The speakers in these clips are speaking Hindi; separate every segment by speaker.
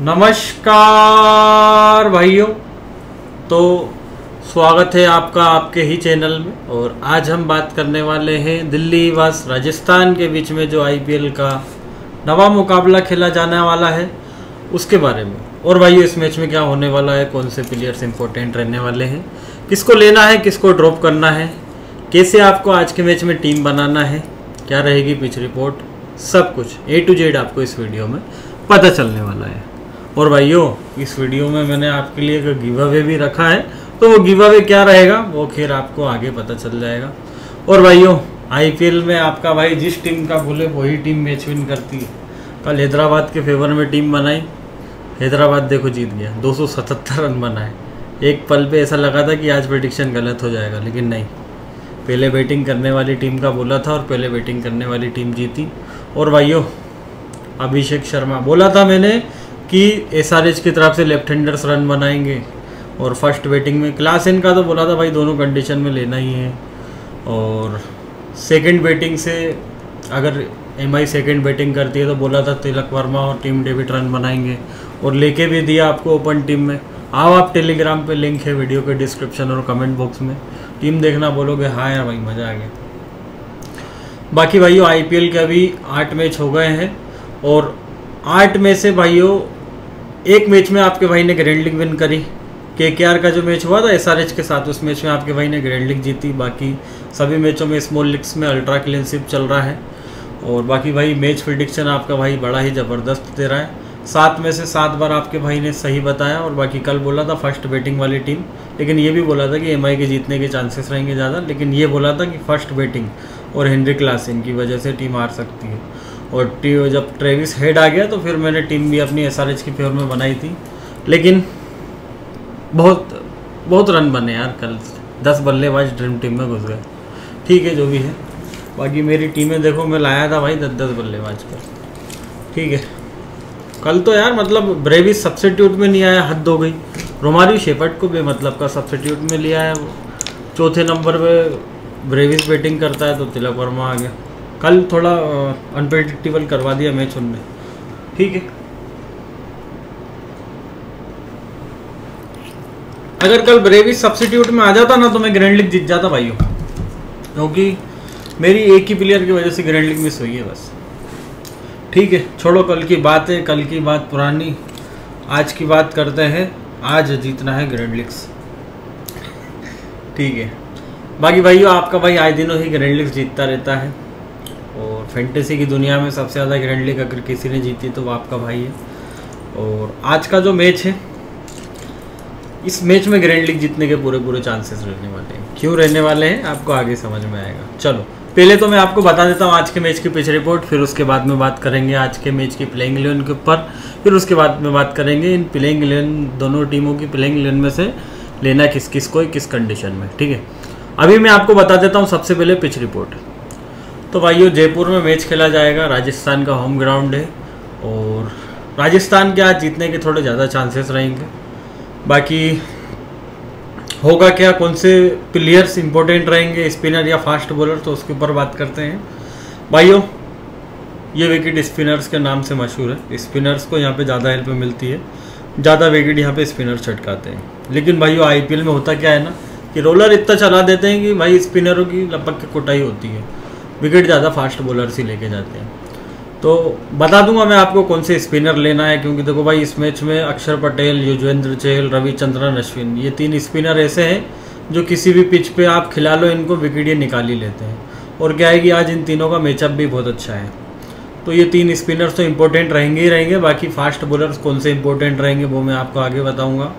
Speaker 1: नमस्कार भाइयों। तो स्वागत है आपका आपके ही चैनल में और आज हम बात करने वाले हैं दिल्ली वस राजस्थान के बीच में जो आईपीएल का नवा मुकाबला खेला जाने वाला है, उसके बारे में। और भाइयों, इस मैच में क्या होने वाला है, कौन से प्लेयर्स इंपॉर्टेंट रहने वाले हैं, किसको लेना है, किसको ड्रॉप करना है कैसे आपको आज के मैच में टीम बनाना है? क्या रहेगी पिच रिपोर्ट सब कुछ ए टू जेड आपको इस वीडियो में पता चलने वाला है। और भाइयों, इस वीडियो में मैंने आपके लिए एक गिव अवे भी रखा है। तो वो गिव अवे क्या रहेगा, वो खैर आपको आगे पता चल जाएगा। और भाइयों आईपीएल में आपका भाई जिस टीम का बोले, वही टीम मैच विन करती है। कल हैदराबाद के फेवर में टीम बनाई। हैदराबाद देखो जीत गया 277 रन बनाए। एक पल पे ऐसा लगा था कि आज प्रडिक्शन गलत हो जाएगा, लेकिन नहीं। पहले बैटिंग करने वाली टीम का बोला था और पहले बैटिंग करने वाली टीम जीती। और भाइयों, अभिषेक शर्मा, बोला था मैंने कि एसआरएच की तरफ़ से लेफ़्ट हैंडर्स रन बनाएँगे और फ़र्स्ट बैटिंग में क्लास इन का तो बोला था भाई दोनों कंडीशन में लेना ही है। और सेकंड बैटिंग से अगर एम आई सेकेंड बैटिंग करती है तो बोला था तिलक वर्मा और टीम डेविड रन बनाएँगे। और लेके भी दिया आपको ओपन टीम में। आओ आप टेलीग्राम पे लिंक है वीडियो के डिस्क्रिप्शन और कमेंट बॉक्स में। टीम देखना बोलोगे हाँ यार भाई, मज़ा आ गया। बाकी भाइयों आईपीएल के अभी आठ मैच हो गए हैं और आठ में से भाइयों, एक मैच में आपके भाई ने ग्रैंड विन करी। के के आर का जो मैच हुआ था, एसआरएच के साथ, उस मैच में आपके भाई ने ग्रैंड लीग जीती। बाकी सभी मैचों में स्मॉल लीग्स में अल्ट्रा क्लीनशिप चल रहा है। और बाकी भाई, मैच प्रिडिक्शन आपका भाई बड़ा ही ज़बरदस्त दे रहा है। सात में से सात बार आपके भाई ने सही बताया और बाकी कल बोला था, फ़र्स्ट बैटिंग वाली टीम। लेकिन ये भी बोला था कि एमआई के जीतने के चांसेस रहेंगे ज़्यादा, लेकिन ये बोला था कि फ़र्स्ट बैटिंग और हेनरी क्लासिन की वजह से टीम हार सकती है। और टी जब ट्रेविस हेड आ गया तो फिर मैंने टीम भी अपनी एसआरएच की फेवर में बनाई थी। लेकिन बहुत बहुत रन बने यार कल। दस बल्लेबाज ड्रीम टीम में घुस गए। ठीक है, जो भी है। बाकी मेरी टीमें देखो, मैं लाया था भाई दस दस बल्लेबाज पर। ठीक है। कल तो यार मतलब ब्रेविस सब्सिट्यूट में नहीं आया, हद हो गई। रोमारी शेपर्ट को भी मतलब का सब्सिट्यूट में लिया है चौथे नंबर पे ब्रेविस बैटिंग करता है तो तिलक वर्मा आ गया। कल थोड़ा अनप्रडिक्टेबल करवा दिया मैच उनने। ठीक है। अगर कल ब्रेविस सब्सिट्यूट में आ जाता ना तो मैं ग्रैंड लीग जीत जाता भाइयों। क्योंकि मेरी एक ही प्लेयर की वजह से ग्रैंड लीग मिस हुई है बस। ठीक है, छोड़ो, कल की बात है कल की बात पुरानी। आज की बात करते हैं, आज जीतना है ग्रैंड लीग्स ठीक है। बाकी भाइयों, आपका भाई आए दिनों ही ग्रैंड लीग्स जीतता रहता है। और फैंटेसी की दुनिया में सबसे ज़्यादा ग्रैंड लीग अगर किसी ने जीती तो वो आपका भाई है। और आज का जो मैच है, इस मैच में ग्रैंड लीग जीतने के पूरे पूरे चांसेस रहने वाले हैं। क्यों रहने वाले हैं, आपको आगे समझ में आएगा। चलो पहले तो मैं आपको बता देता हूँ आज के मैच की पिच रिपोर्ट फिर उसके बाद में बात करेंगे आज के मैच की प्लेइंग इलेवन के ऊपर, फिर उसके बाद में बात करेंगे इन प्लेइंग इलेवन दोनों टीमों की प्लेइंग इलेवन में से लेना किस किस को, किस कंडीशन में, ठीक है? अभी मैं आपको बता देता हूँ सबसे पहले पिच रिपोर्ट तो भाइयों, जयपुर में मैच खेला जाएगा, राजस्थान का होम ग्राउंड है, और राजस्थान के आज जीतने के थोड़े ज़्यादा चांसेस रहेंगे। बाकी होगा क्या? कौन से प्लेयर्स इंपॉर्टेंट रहेंगे? स्पिनर या फास्ट बॉलर तो उसके ऊपर बात करते हैं। भाइयों, ये विकेट स्पिनर्स के नाम से मशहूर है। स्पिनर्स को यहाँ पे ज़्यादा हेल्प मिलती है। ज़्यादा विकेट यहाँ पे स्पिनर छटकाते हैं। लेकिन भाइयों आईपीएल में होता क्या है ना, कि रोलर इतना चला देते हैं कि भाई स्पिनरों की लगभग की कुटाई होती है। विकेट ज़्यादा फास्ट बॉलर्स ही लेके जाते हैं। तो बता दूँगा मैं आपको कौन से स्पिनर लेना है, क्योंकि देखो भाई इस मैच में अक्षर पटेल, युजवेंद्र चहल, रविचंद्रन, अश्विन, ये तीन स्पिनर ऐसे हैं जो किसी भी पिच पे आप खिला लो, इनको विकेट निकाल ही लेते हैं। और क्या है कि आज इन तीनों का मैचअप भी बहुत अच्छा है। तो ये तीन स्पिनर्स तो इम्पोर्टेंट रहेंगे ही रहेंगे, बाकी फास्ट बॉलर्स कौन से इंपॉर्टेंट रहेंगे वो मैं आपको आगे बताऊँगा।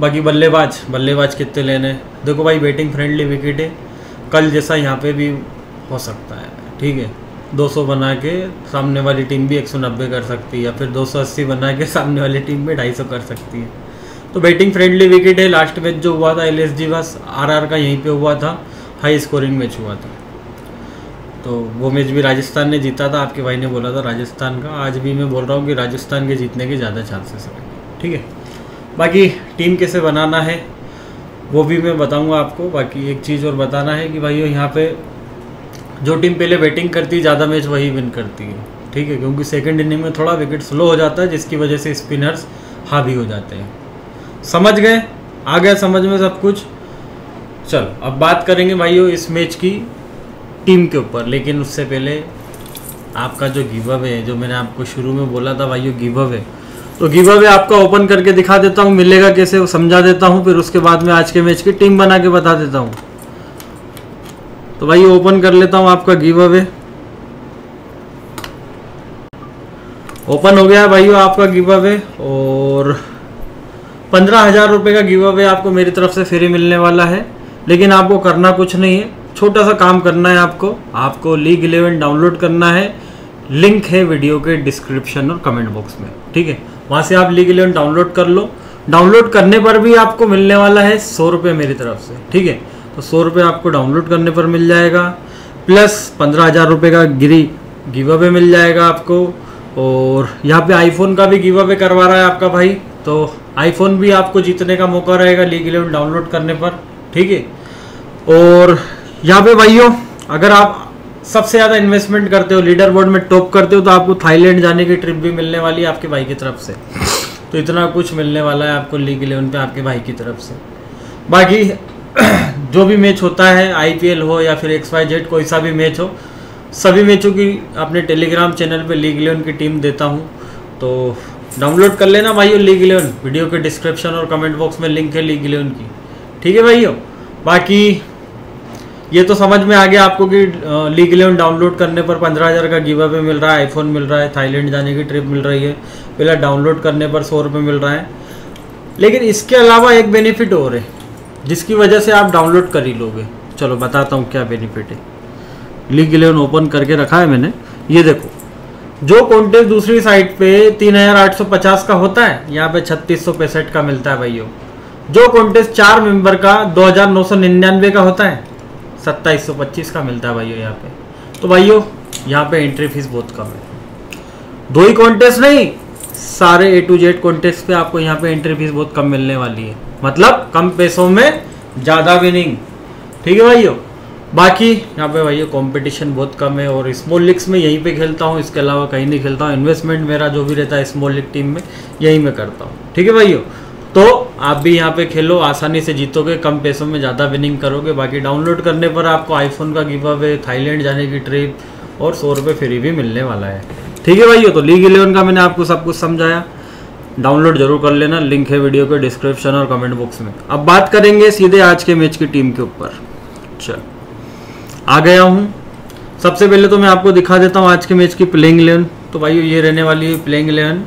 Speaker 1: बाकी बल्लेबाज बल्लेबाज कितने लेने देखो भाई बैटिंग फ्रेंडली विकेट कल जैसा यहाँ पे भी हो सकता है, ठीक है? 200 बना के सामने वाली टीम भी 190 कर सकती है, या फिर 280 बना के सामने वाली टीम भी 250 कर सकती है। तो बैटिंग फ्रेंडली विकेट है, लास्ट मैच जो हुआ था एल एस बस आर का यहीं पे हुआ था, हाई स्कोरिंग मैच हुआ था। तो वो मैच भी राजस्थान ने जीता था, आपके भाई ने बोला था राजस्थान का। आज भी मैं बोल रहा हूँ कि राजस्थान के जीतने के ज़्यादा चांसेस हैं। ठीक है? बाकी टीम कैसे बनाना है, वो भी मैं बताऊँगा आपको। बाकी एक चीज़ और बताना है कि भाई यहाँ पे जो टीम पहले बैटिंग करती है ज़्यादा मैच वही विन करती है। ठीक है, क्योंकि सेकंड इनिंग में थोड़ा विकेट स्लो हो जाता है, जिसकी वजह से स्पिनर्स हावी हो जाते हैं। समझ गए? आ गया समझ में सब कुछ? चलो, अब बात करेंगे भाइयों इस मैच की टीम के ऊपर। लेकिन उससे पहले आपका जो गिव अवे है, जो मैंने आपको शुरू में बोला था भाइयों गिव अवे तो गिव अवे आपका ओपन करके दिखा देता हूँ, मिलेगा कैसे समझा देता हूँ, फिर उसके बाद में आज के मैच की टीम बना के बता देता हूँ। तो भाई ओपन कर लेता हूँ आपका गिव अवे ओपन हो गया भाइयों आपका गिव अवे और पंद्रह हज़ार रुपये का गिव अवे आपको मेरी तरफ़ से फ्री मिलने वाला है। लेकिन आपको करना कुछ नहीं है। छोटा सा काम करना है आपको। आपको लीग इलेवन डाउनलोड करना है। लिंक है वीडियो के डिस्क्रिप्शन और कमेंट बॉक्स में। ठीक है? वहाँ से आप लीग इलेवन डाउनलोड कर लो। डाउनलोड करने पर भी आपको मिलने वाला है सौ रुपये मेरी तरफ़ से। ठीक है? तो सौ रुपये आपको डाउनलोड करने पर मिल जाएगा प्लस पंद्रह हज़ार रुपये का गिरी गिव अवे मिल जाएगा आपको, और यहाँ पे आईफोन का भी गिव अवे करवा रहा है आपका भाई तो आईफोन भी आपको जीतने का मौका रहेगा लीग इलेवन डाउनलोड करने पर, ठीक है? और यहाँ पे भाइयों, अगर आप सबसे ज़्यादा इन्वेस्टमेंट करते हो लीडर बोर्ड में टॉप करते हो तो आपको थाईलैंड जाने की ट्रिप भी मिलने वाली है आपके भाई की तरफ़ से। तो इतना कुछ मिलने वाला है आपको लीग इलेवन पे आपके भाई की तरफ़ से। बाकी जो भी मैच होता है आईपीएल हो या फिर एक्स वाई जेड कोई सा भी मैच हो, सभी मैचों की अपने टेलीग्राम चैनल पे लीग इलेवन की टीम देता हूँ। तो डाउनलोड कर लेना भाइयों लीग इलेवन वीडियो के डिस्क्रिप्शन और कमेंट बॉक्स में लिंक है लीग इलेवन की। ठीक है भाइयों? बाकी ये तो समझ में आ गया आपको कि लीग इलेवन डाउनलोड करने पर पंद्रह हज़ार का गिव अवे मिल रहा है आईफोन मिल रहा है थाईलैंड जाने की ट्रिप मिल रही है। पहले डाउनलोड करने पर सौ रुपये मिल रहा है। लेकिन इसके अलावा एक बेनिफिट और है। जिसकी वजह से आप डाउनलोड कर ही लोगे। चलो, बताता हूँ क्या बेनिफिट है। लीग इलेवन ओपन करके रखा है मैंने। ये देखो, जो कॉन्टेस्ट दूसरी साइट पे तीन हज़ार आठ सौ पचास का होता है, यहाँ पे छत्तीस का मिलता है भाइयों। जो कॉन्टेस्ट चार मेंबर का दो हज़ार नौ सौ निन्यानवे का होता है, सत्ताईस सौ पच्चीस का मिलता है भाइयों यहाँ पे। तो भाइयों, यहाँ पे एंट्री फ़ीस बहुत कम है। दो ही कॉन्टेस्ट नहीं, सारे ए टू जेड कॉन्टेस्ट पे आपको यहाँ पे एंट्री फ़ीस बहुत कम मिलने वाली है। मतलब कम पैसों में ज़्यादा विनिंग ठीक है भाइयों? बाकी यहाँ पे भाइयों कंपटीशन बहुत कम है और स्मॉल लीग्स में यहीं पे खेलता हूँ, इसके अलावा कहीं नहीं खेलता हूँ। इन्वेस्टमेंट मेरा जो भी रहता है स्मॉल लीग टीम में, यहीं मैं करता हूँ। ठीक है भाइयों? तो आप भी यहाँ पे खेलो, आसानी से जीतोगे, कम पैसों में ज़्यादा विनिंग करोगे। बाकी डाउनलोड करने पर आपको आईफोन का गिव अवे थाईलैंड जाने की ट्रिप और सौ रुपये फ्री भी मिलने वाला है। ठीक है भाइयों? तो लीग इलेवन का मैंने आपको सब कुछ समझाया। डाउनलोड ज़रूर कर लेना लिंक है वीडियो के डिस्क्रिप्शन और कमेंट बॉक्स में। अब बात करेंगे सीधे आज के मैच की टीम के ऊपर। चल, आ गया हूँ। सबसे पहले तो मैं आपको दिखा देता हूँ आज के मैच की प्लेइंग इलेवन तो भाई, ये रहने वाली है प्लेइंग इलेवन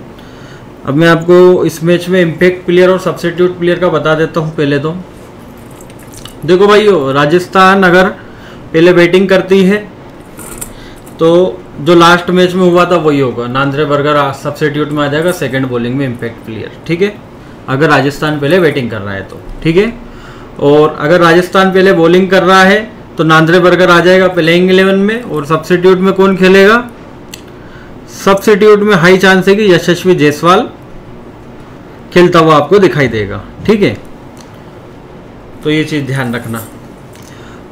Speaker 1: अब मैं आपको इस मैच में इम्पैक्ट प्लेयर और सब्सिट्यूट प्लेयर का बता देता हूँ पहले तो। देखो भाई राजस्थान अगर पहले बैटिंग करती है तो जो लास्ट मैच में हुआ था वही होगा। नांद्रे बर्गर सब्सिट्यूट में आ जाएगा सेकंड बॉलिंग में इम्पैक्ट प्लेयर ठीक है? अगर राजस्थान पहले बैटिंग कर रहा है तो ठीक है? और अगर राजस्थान पहले बॉलिंग कर रहा है तो नांद्रे बर्गर आ जाएगा प्लेइंग इलेवन में। और सब्सिट्यूट में कौन खेलेगा? सब्सिट्यूट में हाई चांस है कि यशस्वी जायसवाल खेलता हुआ आपको दिखाई देगा, ठीक है? तो ये चीज़ ध्यान रखना।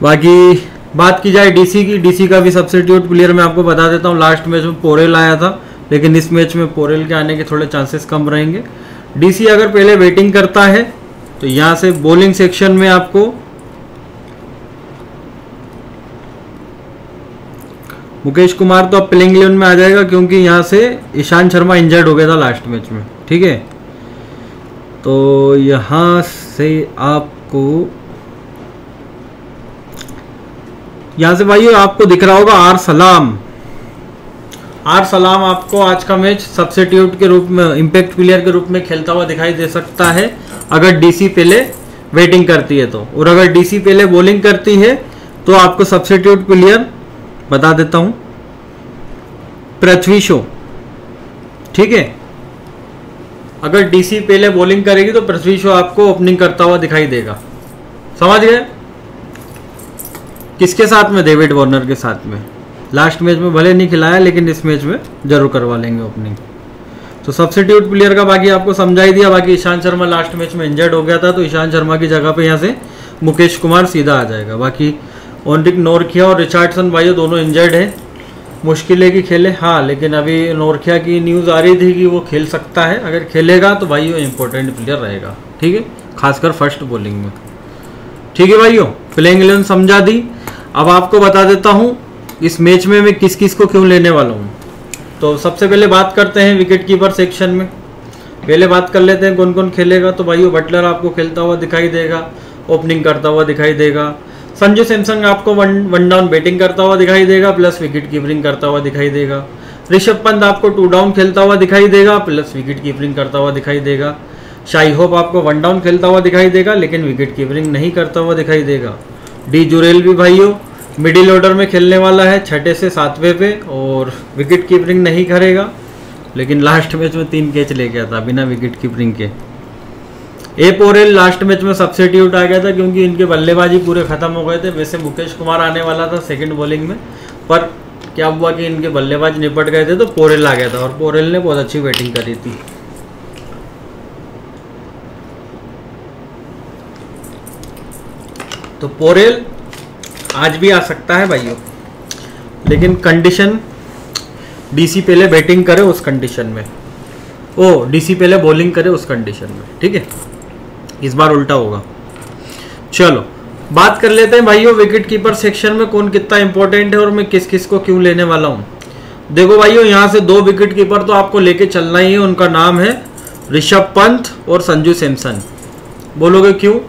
Speaker 1: बाकी बात की जाए डीसी की डीसी का भी सब्सिट्यूट प्लेयर मैं आपको बता देता हूँ लास्ट मैच में पोरेल आया था, लेकिन इस मैच में पोरेल के आने के थोड़े चांसेस कम रहेंगे। डीसी अगर पहले बैटिंग करता है तो यहाँ से बॉलिंग सेक्शन में आपको मुकेश कुमार तो अब प्लेइंग इलेवन में आ जाएगा, क्योंकि यहाँ से ईशान शर्मा इंजर्ड हो गया था लास्ट मैच में, ठीक है? तो यहाँ से आपको यहाँ से भाई आपको दिख रहा होगा आर सलाम। आर सलाम आपको आज का मैच सब्सिट्यूट के रूप में इम्पैक्ट प्लेयर के रूप में खेलता हुआ दिखाई दे सकता है, अगर डीसी पहले वेटिंग करती है तो। और अगर डीसी पहले बॉलिंग करती है तो आपको सब्सिट्यूट प्लेयर बता देता हूँ, पृथ्वी शो। ठीक है? अगर डीसी पहले बॉलिंग करेगी तो पृथ्वी शो आपको ओपनिंग करता हुआ दिखाई देगा। समझ गए? किसके साथ में? डेविड वार्नर के साथ में। लास्ट मैच में भले नहीं खिलाया, लेकिन इस मैच में ज़रूर करवा लेंगे ओपनिंग तो सब्सिट्यूट प्लेयर का बाकी आपको समझा ही दिया। बाकी ईशांत शर्मा लास्ट मैच में इंजर्ड हो गया था तो ईशांत शर्मा की जगह पे यहाँ से मुकेश कुमार सीधा आ जाएगा। बाकी ओनरिक नोरखिया और रिचार्डसन भाई दोनों इंजर्ड है। मुश्किल है कि खेले। हाँ लेकिन अभी नोरखिया की न्यूज़ आ रही थी कि वो खेल सकता है। अगर खेलेगा तो भाई वो इम्पोर्टेंट प्लेयर रहेगा। ठीक है? खासकर फ़र्स्ट बॉलिंग में। ठीक है भाइयों? प्लेइंग इलेवन समझा दी। अब आपको बता देता हूँ, इस मैच में मैं किस किस को क्यों लेने वाला हूँ। तो सबसे पहले बात करते हैं विकेट कीपर सेक्शन में। पहले बात कर लेते हैं कौन कौन खेलेगा। तो भाई बटलर आपको खेलता हुआ दिखाई देगा ओपनिंग करता हुआ दिखाई देगा। संजू सैमसंग आपको वन वन डाउन बैटिंग करता हुआ दिखाई देगा प्लस विकेट कीपरिंग करता हुआ दिखाई देगा। ऋषभ पंत आपको टू डाउन खेलता हुआ दिखाई देगा प्लस विकेट कीपरिंग करता हुआ दिखाई देगा। शाही होप आपको वन डाउन खेलता हुआ दिखाई देगा, लेकिन विकेट कीपरिंग नहीं करता हुआ दिखाई देगा। डी जुरेल भी भाइयों मिडिल ऑर्डर में खेलने वाला है छठे से सातवें पे और विकेट कीपरिंग नहीं करेगा। लेकिन लास्ट मैच में तीन कैच ले गया था, बिना विकेट कीपरिंग के। ए पोरेल लास्ट मैच में सब्सिट्यूट आ गया था क्योंकि इनके बल्लेबाजी पूरे खत्म हो गए थे। वैसे मुकेश कुमार आने वाला था सेकंड बॉलिंग में, पर क्या हुआ कि इनके बल्लेबाज निपट गए थे तो पोरेल आ गया था और पोरेल ने बहुत अच्छी बैटिंग करी थी। तो पोरेल आज भी आ सकता है भाइयों। लेकिन कंडीशन, डीसी पहले बैटिंग करे उस कंडीशन में। ओ, डीसी पहले बॉलिंग करे उस कंडीशन में, ठीक है? इस बार उल्टा होगा। चलो, बात कर लेते हैं भाइयों विकेट कीपर सेक्शन में कौन कितना इंपॉर्टेंट है और मैं किस किस को क्यों लेने वाला हूँ। देखो भाइयों, यहाँ से दो विकेट कीपर तो आपको लेके चलना ही है, उनका नाम है ऋषभ पंत और संजू सैमसन। बोलोगे क्यों?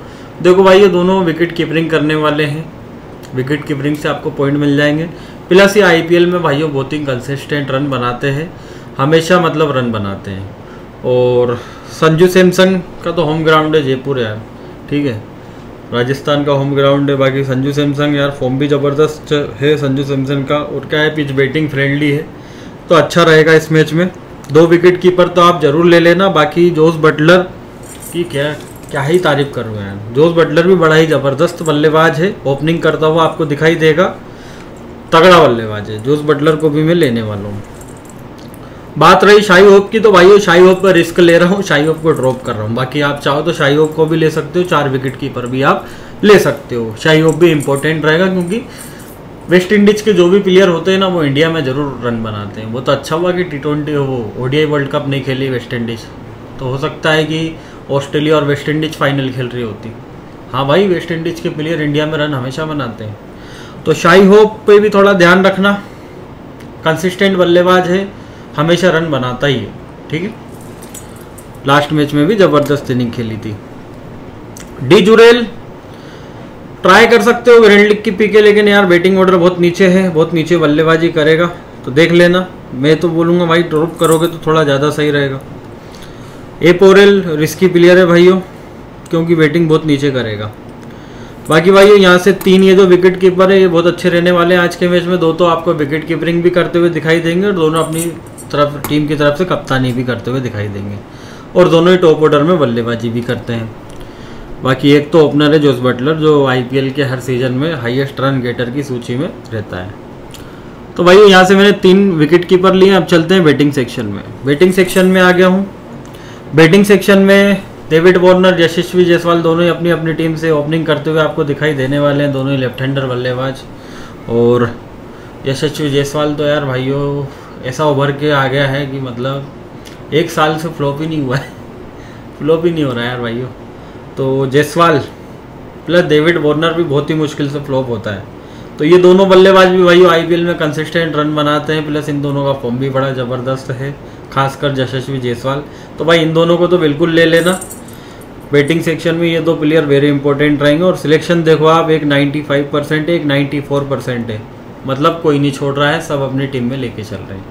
Speaker 1: देखो भाई, ये दोनों विकेट कीपरिंग करने वाले हैं। विकेट कीपरिंग से आपको पॉइंट मिल जाएँगे। प्लस ये आईपीएल में भाइयों बहुत ही कंसिस्टेंट रन बनाते हैं। हमेशा मतलब रन बनाते हैं। और संजू सैमसंग का तो होम ग्राउंड है, जयपुर यार। ठीक है? राजस्थान का होम ग्राउंड है। बाकी संजू सैमसंग यार फॉर्म भी ज़बरदस्त है संजू सैमसंग का। और क्या है पिच बैटिंग फ्रेंडली है। तो अच्छा रहेगा इस मैच में। दो विकेट कीपर तो आप ज़रूर ले लेना। बाकी जोस बटलर की क्या क्या ही तारीफ़ कर रहे हैं। जोस बटलर भी बड़ा ही ज़बरदस्त बल्लेबाज है। ओपनिंग करता हुआ आपको दिखाई देगा। तगड़ा बल्लेबाज है। जोस बटलर को भी मैं लेने वाला हूँ। बात रही शाही होप की तो भाई शाही होप पर रिस्क ले रहा हूँ। शाही होप को ड्रॉप कर रहा हूँ। बाकी आप चाहो तो शाही होप को भी ले सकते हो। चार विकेट कीपर भी आप ले सकते हो। शाही होप भी इंपॉर्टेंट रहेगा क्योंकि वेस्ट इंडीज के जो भी प्लेयर होते हैं ना, वो इंडिया में ज़रूर रन बनाते हैं। वो तो अच्छा हुआ कि टी ट्वेंटी वो ओडीआई वर्ल्ड कप नहीं खेली वेस्ट इंडीज़ तो हो सकता है कि ऑस्ट्रेलिया और वेस्ट इंडीज फाइनल खेल रही होती। हाँ भाई, वेस्ट इंडीज के प्लेयर इंडिया में रन हमेशा बनाते हैं। तो शाही होप पे भी थोड़ा ध्यान रखना। कंसिस्टेंट बल्लेबाज है, हमेशा रन बनाता ही है। ठीक है? लास्ट मैच में भी ज़बरदस्त इनिंग खेली थी। डी जुरेल ट्राई कर सकते हो ग्रैंड लीग की पीके लेकिन यार बैटिंग ऑर्डर बहुत नीचे है, बहुत नीचे बल्लेबाजी करेगा। तो देख लेना। मैं तो बोलूँगा, भाई ड्रॉप करोगे तो थोड़ा ज़्यादा सही रहेगा। ए पोरेल रिस्की प्लेयर है भाइयों, क्योंकि बैटिंग बहुत नीचे करेगा। बाकी भाइयों, यहाँ से तीन ये जो विकेट कीपर है, ये बहुत अच्छे रहने वाले हैं आज के मैच में। दो तो आपको विकेट कीपरिंग भी करते हुए दिखाई देंगे और दोनों अपनी तरफ़ टीम की तरफ़ से कप्तानी भी करते हुए दिखाई देंगे। और दोनों ही टॉप ऑर्डर में बल्लेबाजी भी करते हैं। बाकी एक तो ओपनर है जोस बटलर, जो आईपीएल के हर सीज़न में हाईएस्ट रन गेटर की सूची में रहता है। तो भाई यहाँ से मैंने तीन विकेट कीपर लिए अब चलते हैं बैटिंग सेक्शन में। बैटिंग सेक्शन में आ गया हूँ। बैटिंग सेक्शन में डेविड वार्नर यशस्वी जायसवाल दोनों ही अपनी अपनी टीम से ओपनिंग करते हुए आपको दिखाई देने वाले हैं। दोनों ही लेफ़्ट हैंडर बल्लेबाज। और यशस्वी जायसवाल तो यार भाइयों, ऐसा उभर के आ गया है कि मतलब एक साल से फ्लॉप ही नहीं हुआ है। फ्लॉप ही नहीं हो रहा है यार भाइयों। तो जायसवाल प्लस डेविड वार्नर भी बहुत ही मुश्किल से फ्लॉप होता है। तो ये दोनों बल्लेबाज भी भाई आईपीएल में कंसिस्टेंट रन बनाते हैं प्लस इन दोनों का फॉर्म भी बड़ा ज़बरदस्त है। खासकर यशस्वी जायसवाल। तो भाई, इन दोनों को तो बिल्कुल ले लेना। बैटिंग सेक्शन में ये दो प्लेयर वेरी इंपॉर्टेंट रहेंगे और सिलेक्शन देखो आप, एक 95 परसेंट है, एक 94 परसेंट है। मतलब कोई नहीं छोड़ रहा है, सब अपनी टीम में लेके चल रहे हैं।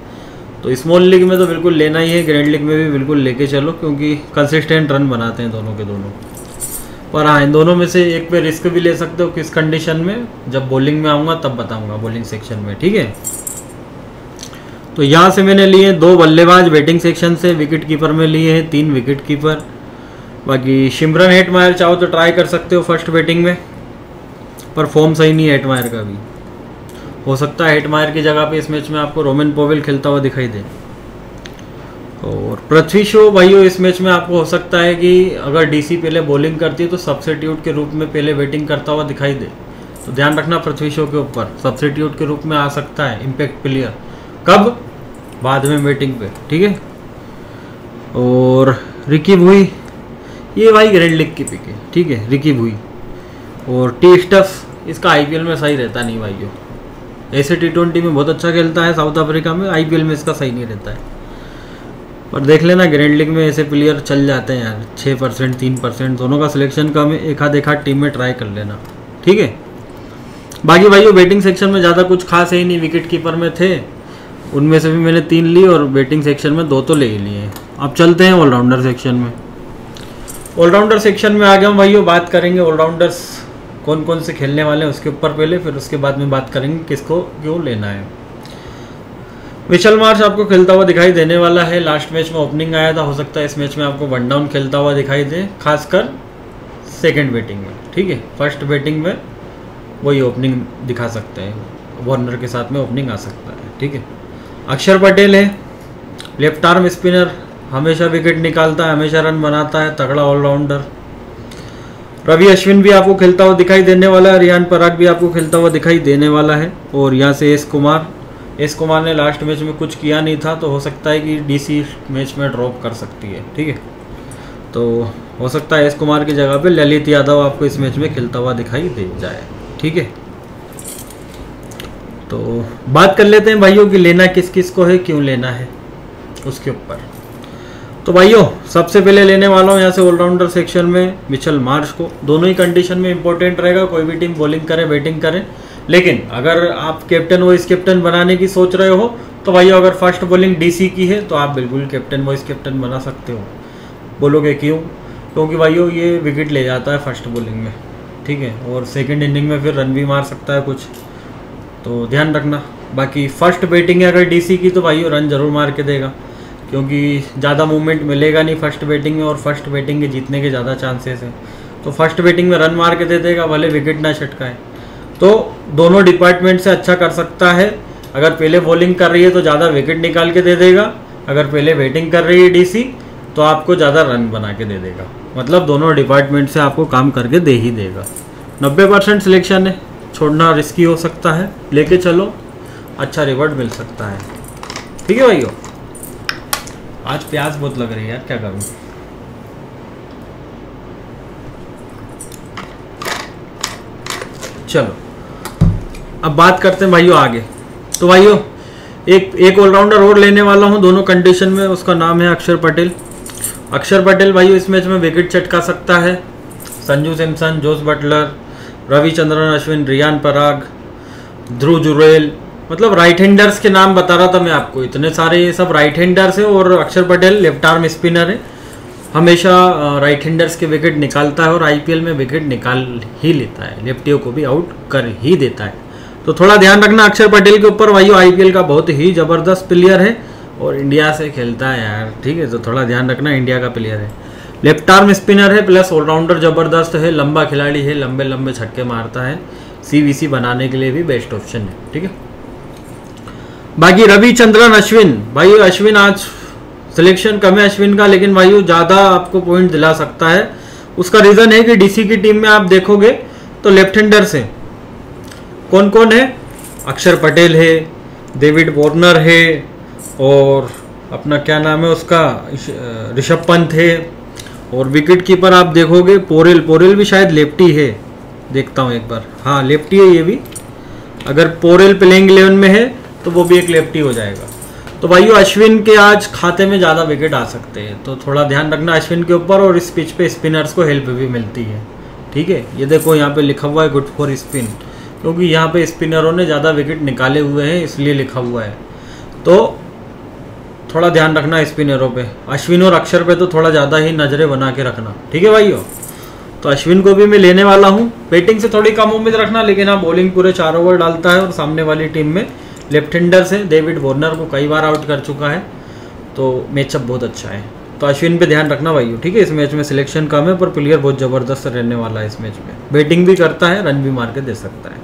Speaker 1: तो स्मॉल लीग में तो बिल्कुल लेना ही है ग्रैंड लीग में भी बिल्कुल लेके चलो, क्योंकि कंसिस्टेंट रन बनाते हैं दोनों के दोनों। पर हाँ इन दोनों में से एक पे रिस्क भी ले सकते हो, किस कंडीशन में? जब बॉलिंग में आऊँगा, तब बताऊँगा बॉलिंग सेक्शन में, ठीक है? तो यहाँ से मैंने लिए दो बल्लेबाज बैटिंग सेक्शन से विकेट कीपर में लिए हैं, तीन विकेट कीपर बाकी शिमरन हेटमायर चाहो तो ट्राई कर सकते हो फ़र्स्ट बैटिंग में, पर फॉर्म सही नहीं है हेटमायर का भी हो सकता है हेटमायर की जगह पे इस मैच में आपको रोमन पोवेल खेलता हुआ दिखाई दे। और पृथ्वी शो भाइयों, इस मैच में आपको हो सकता है कि अगर डीसी पहले बॉलिंग करती है तो सब्सिट्यूट के रूप में पहले बैटिंग करता हुआ दिखाई दे। तो ध्यान रखना पृथ्वी शो के ऊपर सब्सिट्यूट के रूप में आ सकता है इम्पैक्ट प्लेयर कब? बाद में बैटिंग पे, ठीक है? और रिकी भुई ये भाई ग्रैंड लीग की पिक है, ठीक है? रिकी भुई और टी स्टफ़ इसका आईपीएल में सही रहता नहीं भाई ऐसे टी ट्वेंटी में बहुत अच्छा खेलता है साउथ अफ्रीका में आईपीएल में इसका सही नहीं रहता है. पर देख लेना ग्रैंड लीग में ऐसे प्लेयर चल जाते हैं यार छः परसेंट, तीन परसेंट, दोनों का सिलेक्शन कम एक आध एक आध टीम में ट्राई कर लेना, ठीक है? बाकी वो बैटिंग सेक्शन में ज़्यादा कुछ खास है ही नहीं विकेट कीपर में थे उनमें से भी मैंने तीन ली और बैटिंग सेक्शन में दो तो ले ही लिए। अब चलते हैं ऑलराउंडर सेक्शन में। ऑलराउंडर सेक्शन में आगे हम भाइयों बात करेंगे ऑलराउंडर्स कौन कौन से खेलने वाले हैं, उसके ऊपर पहले, फिर उसके बाद में बात करेंगे किसको क्यों लेना है। विशल मार्च आपको खेलता हुआ दिखाई देने वाला है। लास्ट मैच में ओपनिंग आया था, हो सकता है इस मैच में आपको वन डाउन खेलता हुआ दिखाई दे, खासकर सेकेंड बैटिंग में। ठीक है फ़र्स्ट बैटिंग में वही ओपनिंग दिखा सकते हैं। वार्नर के साथ में ओपनिंग आ सकता है। ठीक है। अक्षर पटेल है लेफ़्ट आर्म स्पिनर हमेशा विकेट निकालता है, हमेशा रन बनाता है, तगड़ा ऑलराउंडर रवि अश्विन भी आपको खेलता हुआ दिखाई देने वाला है रियान पराग भी आपको खेलता हुआ दिखाई देने वाला है, और यहाँ से एस कुमार। एस कुमार ने लास्ट मैच में कुछ किया नहीं था तो हो सकता है कि डीसी मैच में ड्रॉप कर सकती है, ठीक है? तो हो सकता है एस कुमार की जगह पे ललित यादव आपको इस मैच में खेलता हुआ दिखाई दे जाए, ठीक है? तो बात कर लेते हैं भाइयों कि लेना किस किस को है, क्यों लेना है उसके ऊपर। तो भाइयों, सबसे पहले लेने वाला हूँ यहाँ से ऑलराउंडर सेक्शन में मिचल मार्च को। दोनों ही कंडीशन में इंपॉर्टेंट रहेगा, कोई भी टीम बॉलिंग करे बैटिंग करे। लेकिन अगर आप कैप्टन वाइस कैप्टन बनाने की सोच रहे हो तो भाइयों, अगर फ़र्स्ट बॉलिंग डीसी की है तो आप बिल्कुल कैप्टन वाइस कैप्टन बना सकते हो। बोलोगे क्यों? क्योंकि भाइयों, ये विकेट ले जाता है फ़र्स्ट बॉलिंग में, ठीक है? और सेकेंड इनिंग में फिर रन भी मार सकता है कुछ। तो ध्यान रखना। बाकी फ़र्स्ट बैटिंग है अगर डीसी की तो भाइयों रन ज़रूर मार के देगा। क्योंकि ज़्यादा मूवमेंट मिलेगा नहीं फ़र्स्ट बैटिंग में और फ़र्स्ट बैटिंग के जीतने के ज़्यादा चांसेस हैं। तो फ़र्स्ट बैटिंग में रन मार के दे देगा, भले विकेट ना छटकाए। तो दोनों डिपार्टमेंट से अच्छा कर सकता है। अगर पहले बॉलिंग कर रही है तो ज़्यादा विकेट निकाल के दे देगा। अगर पहले बैटिंग कर रही है डीसी तो आपको ज़्यादा रन बना के दे देगा। मतलब दोनों डिपार्टमेंट से आपको काम करके दे ही देगा। नब्बे परसेंट सिलेक्शन है। छोड़ना रिस्की हो सकता है। लेके चलो। अच्छा रिवॉर्ड मिल सकता है। ठीक है भाइयों? आज प्याज बहुत लग रही है यार, क्या करूँ? चलो। अब बात करते हैं भाइयों आगे। तो भाइयों, एक एक ऑलराउंडर और लेने वाला हूँ। दोनों कंडीशन में, उसका नाम है अक्षर पटेल। अक्षर पटेल भाइयों, इस मैच में विकेट चटका सकता है। संजू सैमसन जोस बटलर रविचंद्रन, अश्विन, रियान पराग ध्रुव जुरेल मतलब राइट हैंडर्स के नाम बता रहा था मैं आपको। इतने सारे ये सब राइट हैंडर्स हैं और अक्षर पटेल लेफ़्ट आर्म स्पिनर है। हमेशा राइट हैंडर्स के विकेट निकालता है और आईपीएल में विकेट निकाल ही लेता है। लेफ्टियों को भी आउट कर ही देता है। तो थोड़ा ध्यान रखना अक्षर पटेल के ऊपर। भाई आईपीएल का बहुत ही ज़बरदस्त प्लेयर है और इंडिया से खेलता है यार। ठीक है तो थोड़ा ध्यान रखना इंडिया का प्लेयर है। लेफ़्ट आर्म स्पिनर है प्लस ऑलराउंडर ज़बरदस्त है, लंबा खिलाड़ी है, लंबे लंबे छक्के मारता है। सीवीसी बनाने के लिए भी बेस्ट ऑप्शन है, ठीक है? बाकी रविचंद्रन, अश्विन। भाई, अश्विन आज सिलेक्शन कम है अश्विन का, लेकिन भाई ज़्यादा आपको पॉइंट दिला सकता है। उसका रीज़न है कि डीसी की टीम में आप देखोगे तो लेफ़्ट हैंडर से कौन कौन है? अक्षर पटेल है डेविड वॉर्नर है, और अपना क्या नाम है उसका? ऋषभ पंत है। और विकेट कीपर आप देखोगे, पोरेल पोरेल भी शायद लेफ्टी है। देखता हूँ एक बार। हाँ लेफ्टी है ये भी। अगर पोरेल प्लेइंग इलेवन में है तो वो भी एक लेफ्टी हो जाएगा। तो भाइयों, अश्विन के आज खाते में ज़्यादा विकेट आ सकते हैं। तो थोड़ा ध्यान रखना अश्विन के ऊपर और इस पिच पे स्पिनर्स को हेल्प भी मिलती है। ठीक है? ये देखो, यहाँ पे लिखा हुआ है गुड फॉर स्पिन क्योंकि यहाँ पे स्पिनरों ने ज़्यादा विकेट निकाले हुए हैं, इसलिए लिखा हुआ है। तो थोड़ा ध्यान रखना स्पिनरों पे। अश्विन और अक्षर पे तो थोड़ा ज़्यादा ही नज़रें बना के रखना। ठीक है भाइयों? तो अश्विन को भी मैं लेने वाला हूँ। बैटिंग से थोड़ी कम उम्मीद रखना, लेकिन हाँ बॉलिंग पूरे चार ओवर डालता है और सामने वाली टीम में लेफ़्ट हैंडर से डेविड वॉर्नर को कई बार आउट कर चुका है। तो मैचअप बहुत अच्छा है। तो अश्विन पे ध्यान रखना भाई ठीक है? इस मैच में सिलेक्शन कम है, पर प्लेयर बहुत ज़बरदस्त रहने वाला है इस मैच में। बैटिंग भी करता है रन भी मार के दे सकता है।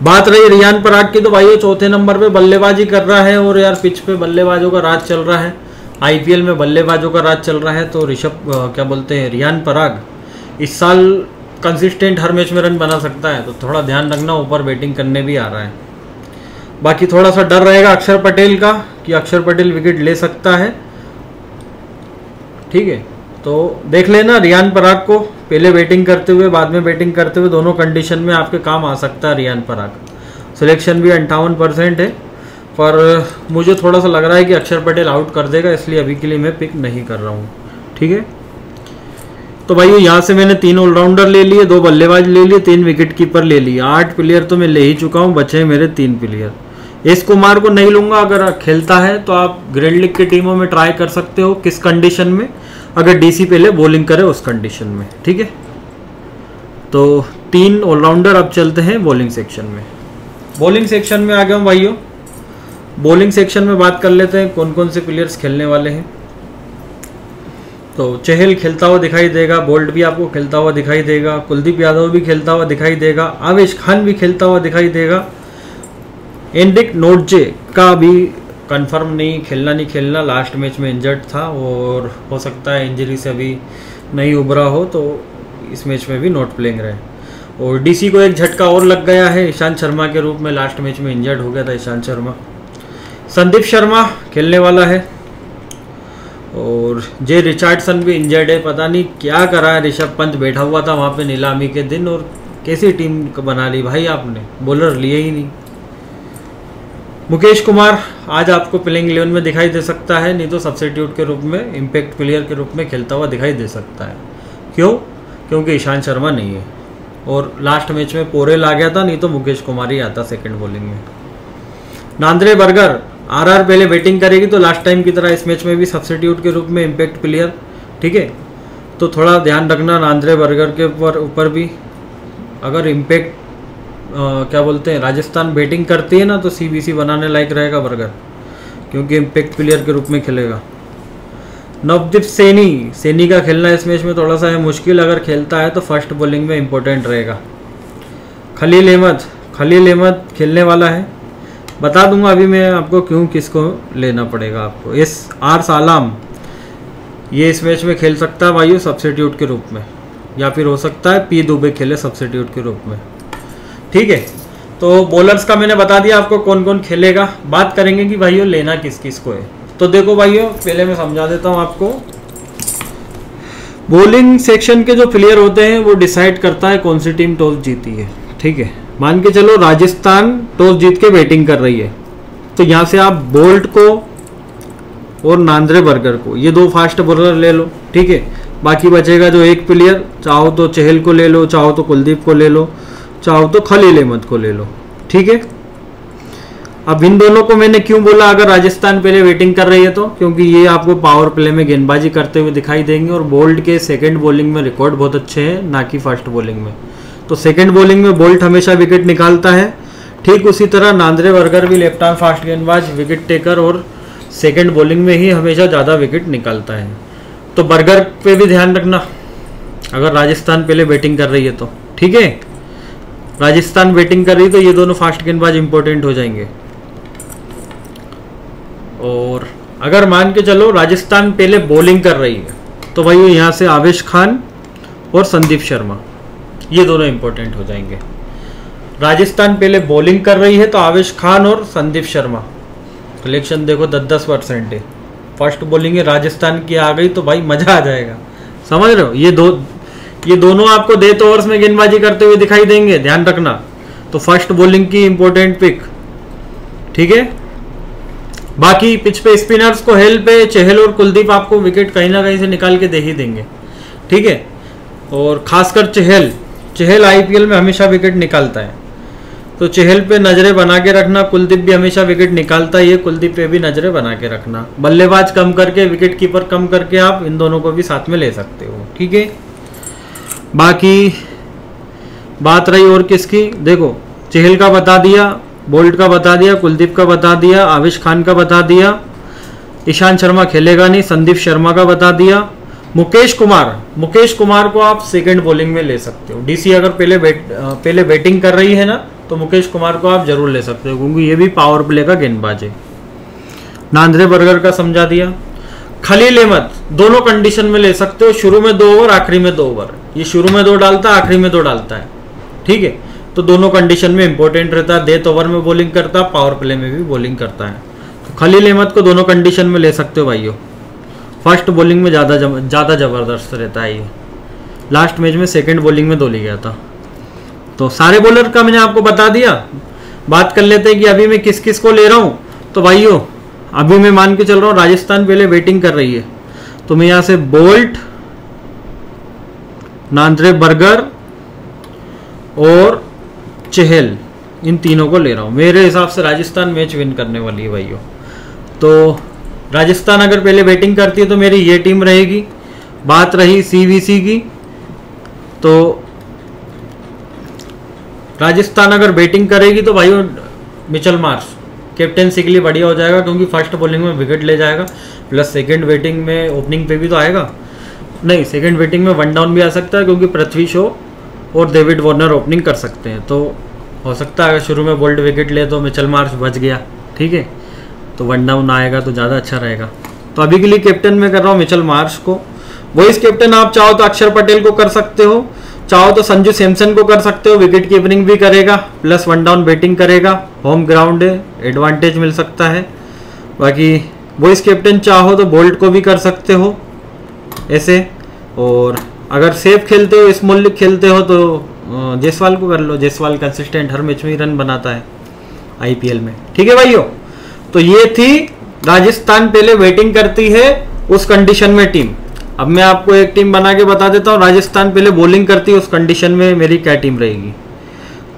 Speaker 1: बात रही रियान पराग की तो भाई चौथे नंबर पे बल्लेबाजी कर रहा है और यार पिच पे बल्लेबाजों का राज चल रहा है। आईपीएल में बल्लेबाजों का राज चल रहा है तो ऋषभ क्या बोलते हैं, रियान पराग इस साल कंसिस्टेंट हर मैच में रन बना सकता है तो थोड़ा ध्यान रखना, ऊपर बैटिंग करने भी आ रहा है। बाकी थोड़ा सा डर रहेगा अक्षर पटेल का, कि अक्षर पटेल विकेट ले सकता है। ठीक है। तो देख लेना रियान पराग को। पहले बैटिंग करते हुए, बाद में बैटिंग करते हुए दोनों कंडीशन में आपके काम आ सकता है रियान पराग। सिलेक्शन भी अंठावन परसेंट है। पर मुझे थोड़ा सा लग रहा है कि अक्षर पटेल आउट कर देगा, इसलिए अभी के लिए मैं पिक नहीं कर रहा हूँ। ठीक है? तो भाई यहाँ से मैंने तीन ऑलराउंडर ले लिए, दो बल्लेबाज ले लिए, तीन विकेट कीपर ले लिए। आठ प्लेयर तो मैं ले ही चुका हूँ, बचे मेरे तीन प्लेयर एस कुमार को नहीं लूँगा, अगर खेलता है तो आप ग्रेड लीग की टीमों में ट्राई कर सकते हो, किस कंडीशन में? अगर डीसी पहले बॉलिंग करे उस कंडीशन में, ठीक है? तो तीन ऑलराउंडर अब चलते हैं बॉलिंग सेक्शन में। बॉलिंग सेक्शन में आ गया हूँ भाइयों। बॉलिंग सेक्शन में बात कर लेते हैं कौन कौन से प्लेयर्स खेलने वाले हैं। तो चहल खेलता हुआ दिखाई देगा, बोल्ट भी आपको खेलता हुआ दिखाई देगा, कुलदीप यादव भी खेलता हुआ दिखाई देगा, आवेश खान भी खेलता हुआ दिखाई देगा। एंडिक नोटजे का भी कंफर्म नहीं, खेलना नहीं खेलना लास्ट मैच में इंजर्ड था और हो सकता है इंजरी से अभी नहीं उभरा हो तो इस मैच में भी नॉट प्लेइंग रहे। और डीसी को एक झटका और लग गया है, ईशांत शर्मा के रूप में लास्ट मैच में इंजर्ड हो गया था ईशांत शर्मा। संदीप शर्मा खेलने वाला है और जे रिचार्डसन भी इंजर्ड है, पता नहीं क्या करा है, ऋषभ पंत बैठा हुआ था वहाँ पे नीलामी के दिन और कैसी टीम बना ली भाई आपने? बॉलर लिए ही नहीं। मुकेश कुमार, आज आपको प्लेइंग इलेवन में दिखाई दे सकता है, नहीं तो सब्सिट्यूट के रूप में इम्पैक्ट प्लेयर के रूप में खेलता हुआ दिखाई दे सकता है। क्यों? क्योंकि ईशांत शर्मा नहीं है। और लास्ट मैच में पोरेल आ गया था, नहीं तो मुकेश कुमार ही आता सेकंड बॉलिंग में। नांद्रे बर्गर, आरआर पहले बैटिंग करेगी तो लास्ट टाइम की तरह इस मैच में भी सब्सिट्यूट के रूप में इम्पैक्ट प्लेयर ठीक है? तो थोड़ा ध्यान रखना नांद्रे बर्गर के ऊपर ऊपर भी। अगर इम्पैक्ट क्या बोलते हैं, राजस्थान बैटिंग करती है ना तो सीबीसी बनाने लायक रहेगा बर्गर, क्योंकि इम्पैक्ट प्लेयर के रूप में खेलेगा। नवदीप सैनी सैनी का खेलना इस मैच में थोड़ा सा है मुश्किल, अगर खेलता है तो फ़र्स्ट बॉलिंग में इम्पोर्टेंट रहेगा। खलील अहमद खलील अहमद खेलने वाला है। बता दूँगा अभी मैं आपको क्यों किसको लेना पड़ेगा आपको। एस आर सालाम, ये इस मैच में खेल सकता है भाइयों सब्सिट्यूट के रूप में, या फिर हो सकता है पी दुबे खेले सब्सिट्यूट के रूप में। ठीक है? तो बॉलर्स का मैंने बता दिया आपको कौन कौन खेलेगा। बात करेंगे कि भाइयों लेना किस किस को है। तो देखो भाइयों, पहले मैं समझा देता हूँ आपको। बॉलिंग सेक्शन के जो प्लेयर होते हैं, वो डिसाइड करता है कौन सी टीम टॉस जीती है। ठीक है? मान के चलो राजस्थान टॉस जीत के बैटिंग कर रही है। तो यहाँ से आप बोल्ट को और नांद्रे बर्गर को, ये दो फास्ट बॉलर ले लो। ठीक है? बाकी बचेगा जो एक प्लेयर चाहो तो चहल को ले लो, चाहो तो कुलदीप को ले लो। चाहो तो खलील अहमद को ले लो। ठीक है? अब इन दोनों को मैंने क्यों बोला? अगर राजस्थान पहले वेटिंग कर रही है तो क्योंकि ये आपको पावर प्ले में गेंदबाजी करते हुए दिखाई देंगे और बोल्ट के सेकंड बॉलिंग में रिकॉर्ड बहुत अच्छे हैं, ना कि फ़र्स्ट बॉलिंग में। तो सेकंड बॉलिंग में बोल्ट हमेशा विकेट निकालता है। ठीक उसी तरह नांद्रे वर्गर भी लेफ़्ट आर्म फास्ट गेंदबाज विकेट टेकर और सेकेंड बॉलिंग में ही हमेशा ज़्यादा विकेट निकालता है। तो बर्गर पे भी ध्यान रखना। अगर राजस्थान पहले बैटिंग कर रही है तो। ठीक है? राजस्थान बैटिंग कर रही तो ये दोनों फास्ट गेंदबाज इंपॉर्टेंट हो जाएँगे। और अगर मान के चलो, राजस्थान पहले बॉलिंग कर रही है तो भाई यहाँ से आवेश खान और संदीप शर्मा, ये दोनों इंपॉर्टेंट हो जाएँगे। राजस्थान पहले बॉलिंग कर रही है तो आवेश खान और संदीप शर्मा। कलेक्शन देखो दस दस परसेंट है फ़र्स्ट बॉलिंग राजस्थान की आ गई तो भाई मज़ा आ जाएगा। समझ रहे हो? ये दो ये दोनों आपको डेथ ओवर्स में गेंदबाजी करते हुए दिखाई देंगे, ध्यान रखना। तो फ़र्स्ट बॉलिंग की इंपॉर्टेंट पिक ठीक है? बाकी पिच पे स्पिनर्स को हेल्प है चहल और कुलदीप आपको विकेट कहीं ना कहीं से निकाल के दे ही देंगे, ठीक है? और खासकर चहल चहल आईपीएल में हमेशा विकेट निकालता है। तो चहल पे नज़रें बना के रखना, कुलदीप भी हमेशा विकेट निकालता है कुलदीप पे भी नज़रें बना के रखना। बल्लेबाज कम करके विकेट कीपर कम करके आप इन दोनों को भी साथ में ले सकते हो, ठीक है? बाकी बात रही और किसकी? देखो, चहल का बता दिया, बोल्ट का बता दिया, कुलदीप का बता दिया, आविश खान का बता दिया ईशांत शर्मा खेलेगा नहीं, संदीप शर्मा का बता दिया, मुकेश कुमार मुकेश कुमार को आप सेकंड बॉलिंग में ले सकते हो। डीसी अगर पहले बैट पहले बैटिंग कर रही है ना तो मुकेश कुमार को आप ज़रूर ले सकते हो, क्योंकि ये भी पावर प्ले का गेंदबाज है। नांद्रे बर्गर का समझा दिया। खलील अहमद, दोनों कंडीशन में ले सकते हो, शुरू में दो ओवर आखिरी में दो ओवर ये शुरू में दो डालता है, आखिरी में दो डालता है। ठीक है? तो दोनों कंडीशन में इंपॉर्टेंट रहता है। डेथ ओवर में बॉलिंग करता है पावर प्ले में भी बॉलिंग करता है। तो खलील अहमद को दोनों कंडीशन में ले सकते हो भाइयों। फ़र्स्ट बॉलिंग में ज़्यादा ज़्यादा ज़बरदस्त रहता है ये। लास्ट मैच में सेकेंड बॉलिंग में दो ले गया था। तो सारे बॉलर का मैंने आपको बता दिया। बात कर लेते हैं कि अभी मैं किस किस को ले रहा हूँ। तो भाइयों, अभी मैं मान के चल रहा हूँ, राजस्थान पहले वेटिंग कर रही है। तो मैं यहाँ से बोल्ट नांद्रे बर्गर और चहल, इन तीनों को ले रहा हूँ। मेरे हिसाब से राजस्थान मैच विन करने वाली है भाइयों। तो राजस्थान अगर पहले बैटिंग करती है तो मेरी ये टीम रहेगी। बात रही सीवीसी की तो राजस्थान अगर बैटिंग करेगी तो भाइयों, मिचल मार्स कैप्टनसी के लिए बढ़िया हो जाएगा, क्योंकि फ़र्स्ट बॉलिंग में विकेट ले जाएगा प्लस सेकंड बैटिंग में ओपनिंग पे भी तो आएगा। नहीं सेकंड बैटिंग में वन डाउन भी आ सकता है क्योंकि पृथ्वी शो और डेविड वार्नर ओपनिंग कर सकते हैं। तो हो सकता है अगर शुरू में बोल्ड विकेट ले तो मिचल मार्च बच गया, ठीक है? तो वन डाउन आएगा तो ज़्यादा अच्छा रहेगा। तो अभी के लिए कैप्टन में कर रहा हूँ मिचल मार्च को। वॉइस कैप्टन आप चाहो तो अक्षर पटेल को कर सकते हो, चाहो तो संजू सैमसन को कर सकते हो विकेट कीपरिंग भी करेगा प्लस वन डाउन बैटिंग करेगा। होम ग्राउंड एडवांटेज मिल सकता है। बाकी वॉइस कैप्टन चाहो तो बोल्ट को भी कर सकते हो। ऐसे। और अगर सेफ़ खेलते हो स्मॉल लीग खेलते हो तो जयसवाल को कर लो। जयसवाल कंसिस्टेंट हर मैच में ही रन बनाता है आईपीएल में। ठीक है भाइयों? तो ये थी राजस्थान पहले वेटिंग करती है उस कंडीशन में टीम अब मैं आपको एक टीम बना के बता देता हूँ, राजस्थान पहले बॉलिंग करती है, उस कंडीशन में मेरी क्या टीम रहेगी?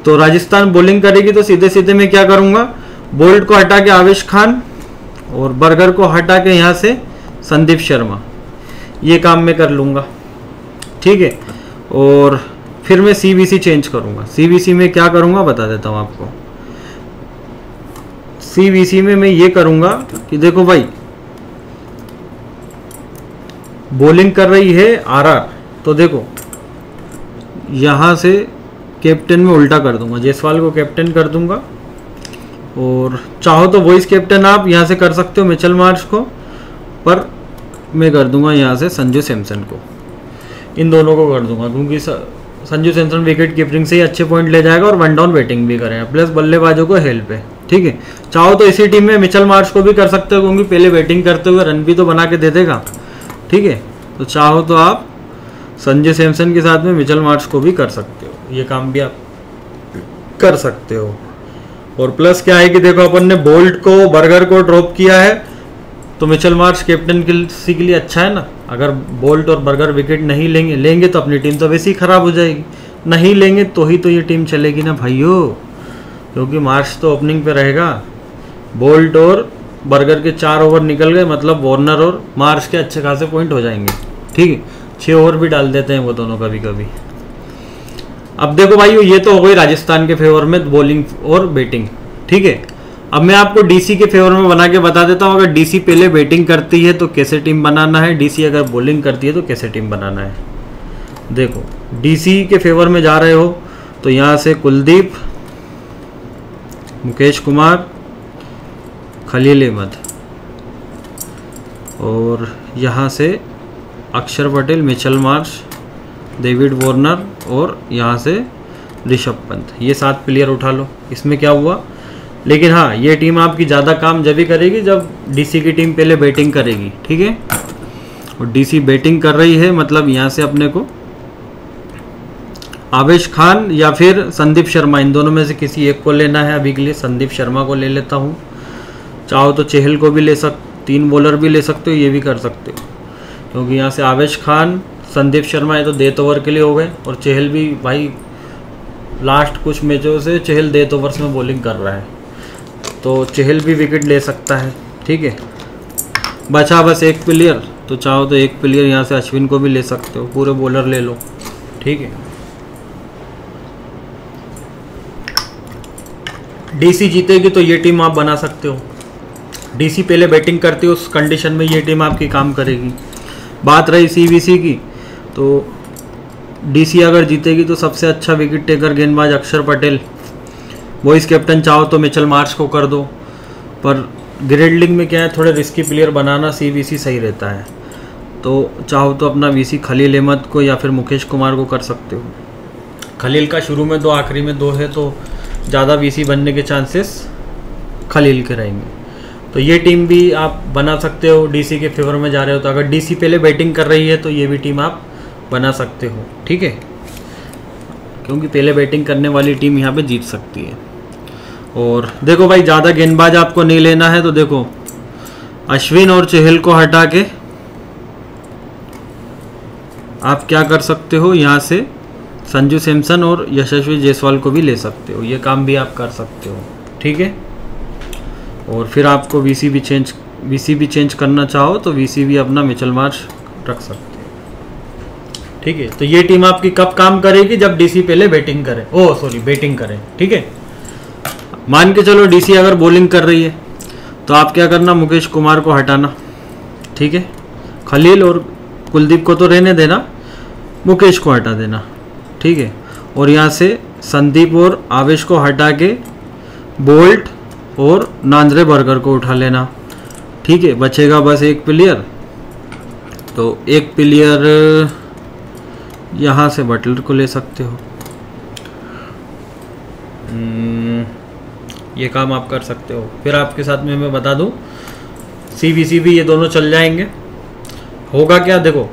Speaker 1: तो राजस्थान बॉलिंग करेगी तो सीधे सीधे मैं क्या करूँगा? बोल्ट को हटा के आवेश खान और बर्गर को हटा के यहाँ से संदीप शर्मा। ये काम मैं कर लूँगा। ठीक है? और फिर मैं सी बी सी चेंज करूँगा। सी बी सी में क्या करूँगा बता देता हूँ आपको। सी बी सी में मैं ये करूँगा कि देखो भाई बॉलिंग कर रही है आर आर तो देखो, यहाँ से कैप्टन में उल्टा कर दूँगा। जयसवाल को कैप्टन कर दूँगा। और चाहो तो वॉइस कैप्टन आप यहाँ से कर सकते हो, मिचल मार्च को, पर मैं कर दूँगा यहाँ से संजू सैमसन को। इन दोनों को कर दूँगा, क्योंकि संजू सैमसन विकेट कीपरिंग से ही अच्छे पॉइंट ले जाएगा और वन डाउन बैटिंग भी करेगा प्लस बल्लेबाजों को हेल्प है, ठीक है? चाहो तो इसी टीम में मिचल मार्च को भी कर सकते हो, क्योंकि पहले बैटिंग करते हुए रन भी तो बना के दे देगा, ठीक है? तो चाहो तो आप संजय सैमसन के साथ में मिचल मार्च को भी कर सकते हो, ये काम भी आप कर सकते हो। और प्लस क्या है कि देखो, अपन ने बोल्ट को बर्गर को ड्रॉप किया है तो मिचल मार्च कैप्टन के सी के लिए अच्छा है ना? अगर बोल्ट और बर्गर विकेट नहीं लेंगे लेंगे तो अपनी टीम तो वैसे ही खराब हो जाएगी। नहीं लेंगे तो ही तो ये टीम चलेगी ना भाइयों। क्योंकि मार्च तो ओपनिंग पे रहेगा। बोल्ट और बर्गर के चार ओवर निकल गए मतलब वार्नर और मार्च के अच्छे खासे पॉइंट हो जाएँगे। ठीक है? छः ओवर भी डाल देते हैं वो दोनों कभी कभी अब देखो भाई ये तो हो गई राजस्थान के फेवर में बॉलिंग और बैटिंग ठीक है? अब मैं आपको डीसी के फेवर में बना के बता देता हूँ, अगर डीसी पहले बैटिंग करती है तो कैसे टीम बनाना है? डीसी अगर बॉलिंग करती है तो कैसे टीम बनाना है? देखो डीसी के फेवर में जा रहे हो तो यहाँ से कुलदीप, मुकेश कुमार, खलील अहमद। और यहाँ से Akshar Patel, Mitchell Marsh David Warner और यहाँ से ऋषभ पंत। ये सात प्लेयर उठा लो। इसमें क्या हुआ? लेकिन हाँ ये टीम आपकी ज़्यादा काम जब ही करेगी, जब डीसी की टीम पहले बैटिंग करेगी, ठीक है? और डीसी बैटिंग कर रही है मतलब यहाँ से अपने को आवेश खान या फिर संदीप शर्मा, इन दोनों में से किसी एक को लेना है अभी के लिए। संदीप शर्मा को ले लेता हूँ। चाहो तो चहल को भी ले सक, तीन बॉलर भी ले सकते हो, ये भी कर सकते हो। क्योंकि यहाँ से आवेश खान, संदीप शर्मा ये तो डेथ ओवर के लिए हो गए, और चहल भी भाई लास्ट कुछ मैचों से चहल डेथ ओवर्स में बॉलिंग कर रहा है। तो चहल भी विकेट ले सकता है, ठीक है? बचा बस एक प्लेयर तो चाहो तो एक प्लेयर यहाँ से अश्विन को भी ले सकते हो, पूरे बॉलर ले लो, ठीक है? डीसी जीतेगी तो ये टीम आप बना सकते हो। डीसी पहले बैटिंग करती है, उस कंडीशन में ये टीम आपकी काम करेगी। बात रही सीवीसी की तो डीसी अगर जीतेगी तो सबसे अच्छा विकेट टेकर गेंदबाज अक्षर पटेल। वॉइस कैप्टन चाहो तो मिचल मार्च को कर दो, पर ग्रेड लिंग में क्या है, थोड़े रिस्की प्लेयर बनाना सीवीसी सही रहता है। तो चाहो तो अपना वीसी खलील अहमद को या फिर मुकेश कुमार को कर सकते हो। खलील का शुरू में दो, आखिरी में दो है तो ज़्यादा वीसी बनने के चांसेस खलील के रहेंगे। तो ये टीम भी आप बना सकते हो डीसी के फेवर में जा रहे हो तो अगर डीसी पहले बैटिंग कर रही है तो ये भी टीम आप बना सकते हो, ठीक है? क्योंकि पहले बैटिंग करने वाली टीम यहाँ पे जीत सकती है। और देखो भाई, ज़्यादा गेंदबाज आपको नहीं लेना है तो देखो, अश्विन और चहल को हटा के आप क्या कर सकते हो? यहाँ से संजू सैमसन और यशस्वी जायसवाल को भी ले सकते हो। ये काम भी आप कर सकते हो, ठीक है? और फिर आपको वीसी भी चेंज वीसी भी चेंज करना चाहो तो वीसी भी अपना मिचल मार्च रख सकते हो, ठीक है? तो ये टीम आपकी कब काम करेगी? जब डीसी पहले बैटिंग करे। ओ सॉरी बैटिंग करे, ठीक है? मान के चलो डीसी अगर बॉलिंग कर रही है तो आप क्या करना मुकेश कुमार को हटाना ठीक है? खलील और कुलदीप को तो रहने देना मुकेश को हटा देना ठीक है? और यहाँ से संदीप और आवेश को हटा के बोल्ट और नांद्रे बर्गर को उठा लेना ठीक है? बचेगा बस एक प्लेयर तो एक प्लेयर यहाँ से बटलर को ले सकते हो। हम्म, ये काम आप कर सकते हो। फिर आपके साथ में मैं बता दूँ सी बी सी भी ये दोनों चल जाएँगे। होगा क्या? देखो